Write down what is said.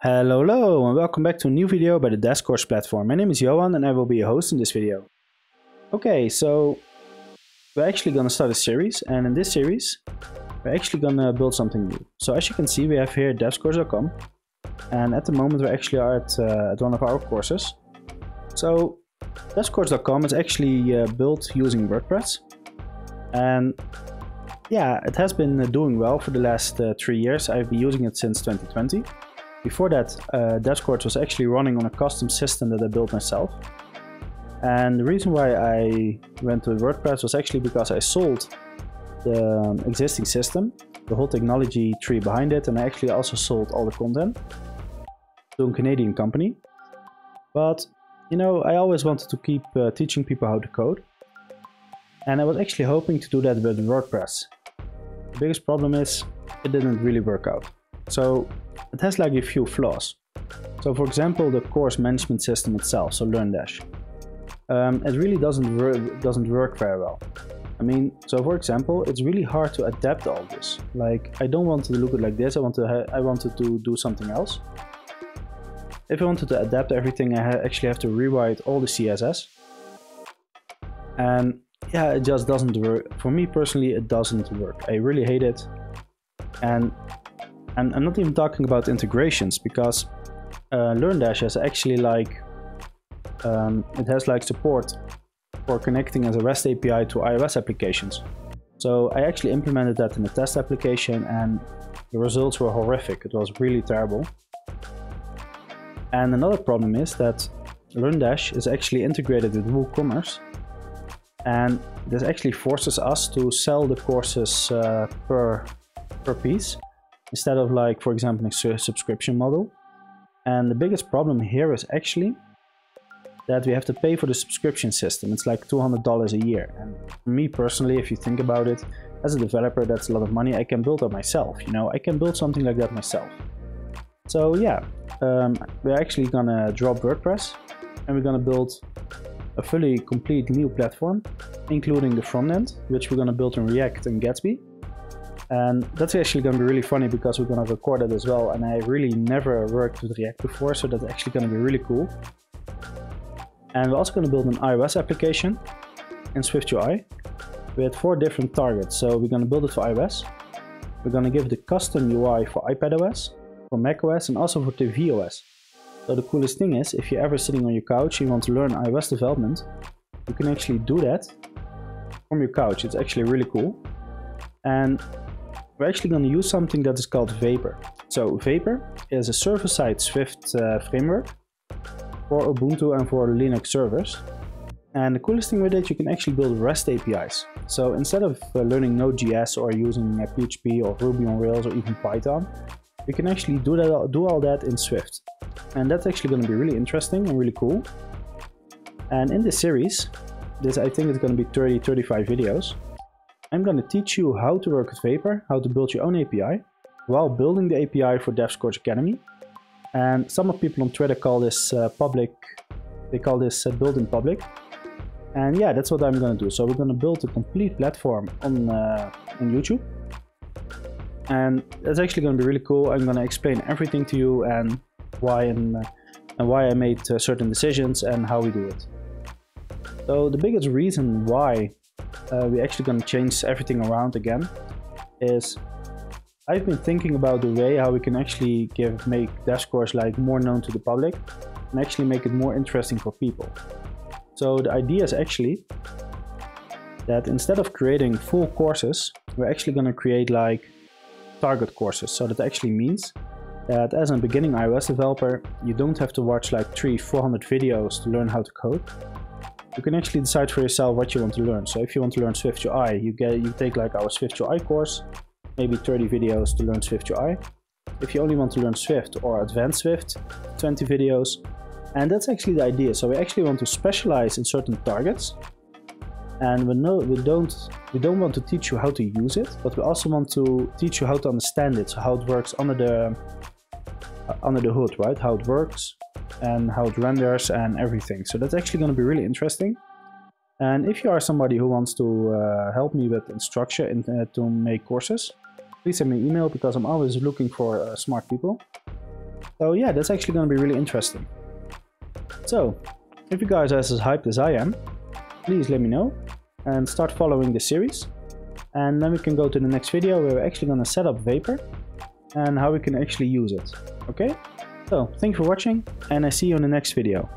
Hello, hello, and welcome back to a new video by the Devscorch platform. My name is Johan and I will be your host in this video. Okay, so we're actually gonna start a series, and in this series, we're actually gonna build something new. So as you can see, we have here devscorch.com, and at the moment we actually are at, uh, at one of our courses. So devscorch.com is actually uh, built using WordPress, and yeah, it has been uh, doing well for the last uh, three years. I've been using it since 2020. Before that, uh, was actually running on a custom system that I built myself. And the reason why I went to WordPress was actually because I sold the um, existing system, the whole technology tree behind it, and I actually also sold all the content to a Canadian company. But, you know, I always wanted to keep uh, teaching people how to code. And I was actually hoping to do that with WordPress. The biggest problem is it didn't really work out. So it has like a few flaws. So for example, the course management system itself, so LearnDash, um, it really doesn't work, doesn't work very well. I mean, so for example, it's really hard to adapt all this. Like, I don't want to look at like this. I want to I wanted to do something else. If I wanted to adapt everything, I actually have to rewrite all the CSS. And yeah, it just doesn't work. For me personally, it doesn't work. I really hate it. And and I'm not even talking about integrations because uh, LearnDash has actually like um, it has like support for connecting as a REST API to iOS applications. So I actually implemented that in a test application and the results were horrific. It was really terrible. And another problem is that LearnDash is actually integrated with WooCommerce and this actually forces us to sell the courses uh, per, per piece instead of like, for example, a subscription model. And the biggest problem here is actually that we have to pay for the subscription system. It's like $200 a year. And me personally, if you think about it, as a developer, that's a lot of money. I can build it myself, you know, I can build something like that myself. So yeah, um, we're actually gonna drop WordPress and we're gonna build a fully complete new platform, including the front end, which we're gonna build in React and Gatsby. And that's actually going to be really funny because we're going to record it as well. And I really never worked with React before, so that's actually going to be really cool. And we're also going to build an iOS application in SwiftUI with four different targets. So we're going to build it for iOS. We're going to give the custom UI for iPadOS, for macOS, and also for tvOS. So the coolest thing is, if you're ever sitting on your couch and you want to learn iOS development, you can actually do that from your couch. It's actually really cool. And we're actually going to use something that is called Vapor. So Vapor is a server-side Swift uh, framework for Ubuntu and for Linux servers. And the coolest thing with it, you can actually build REST APIs. So instead of uh, learning Node.js or using uh, PHP or Ruby on Rails or even Python, you can actually do that, do all that in Swift. And that's actually going to be really interesting and really cool. And in this series, this I think is going to be 30-35 videos, I'm going to teach you how to work with Vapor, how to build your own API, while building the API for Devscorch Academy. And some of people on Twitter call this uh, public, they call this uh, build in public. And yeah, that's what I'm going to do. So we're going to build a complete platform on, uh, on YouTube. And that's actually going to be really cool. I'm going to explain everything to you and why and, uh, and why I made uh, certain decisions and how we do it. So the biggest reason why uh, we're actually going to change everything around again is I've been thinking about the way how we can actually give make Devscorch like more known to the public and actually make it more interesting for people. So the idea is actually that instead of creating full courses, we're actually going to create like target courses. So that actually means that as a beginning iOS developer, you don't have to watch like three, 400 videos to learn how to code you can actually decide for yourself what you want to learn. So if you want to learn Swift UI, you get you take like our Swift UI course, maybe 30 videos to learn Swift UI. If you only want to learn Swift or Advanced Swift, 20 videos. And that's actually the idea. So we actually want to specialize in certain targets. And we know we don't we don't want to teach you how to use it, but we also want to teach you how to understand it, so how it works under the under the hood, right? How it works and how it renders and everything. So that's actually going to be really interesting. And if you are somebody who wants to uh, help me with instruction and uh, to make courses, please send me an email because I'm always looking for uh, smart people. So yeah, that's actually going to be really interesting. So, if you guys are as hyped as I am, please let me know and start following the series. And then we can go to the next video where we're actually going to set up Vapor and how we can actually use it. Okay? So, thank you for watching and I see you in the next video.